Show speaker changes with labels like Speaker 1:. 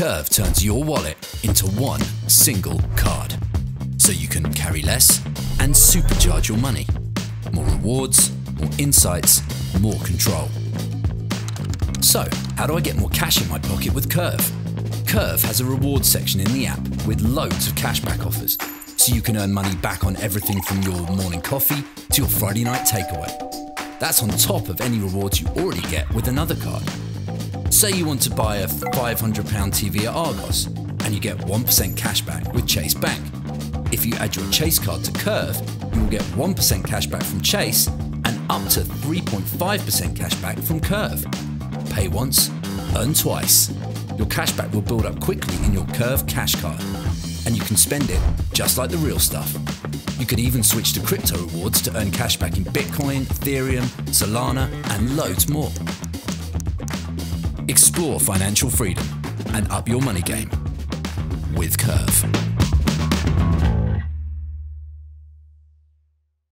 Speaker 1: Curve turns your wallet into one single card. So you can carry less and supercharge your money. More rewards, more insights, more control. So, how do I get more cash in my pocket with Curve? Curve has a rewards section in the app with loads of cashback offers, so you can earn money back on everything from your morning coffee to your Friday night takeaway. That's on top of any rewards you already get with another card. Say you want to buy a £500 TV at Argos, and you get 1% cashback with Chase Bank. If you add your Chase card to Curve, you will get 1% cashback from Chase and up to 3.5% cashback from Curve. Pay once, earn twice. Your cashback will build up quickly in your Curve cash card, and you can spend it just like the real stuff. You could even switch to crypto rewards to earn cashback in Bitcoin, Ethereum, Solana, and loads more. Explore financial freedom and up your money game.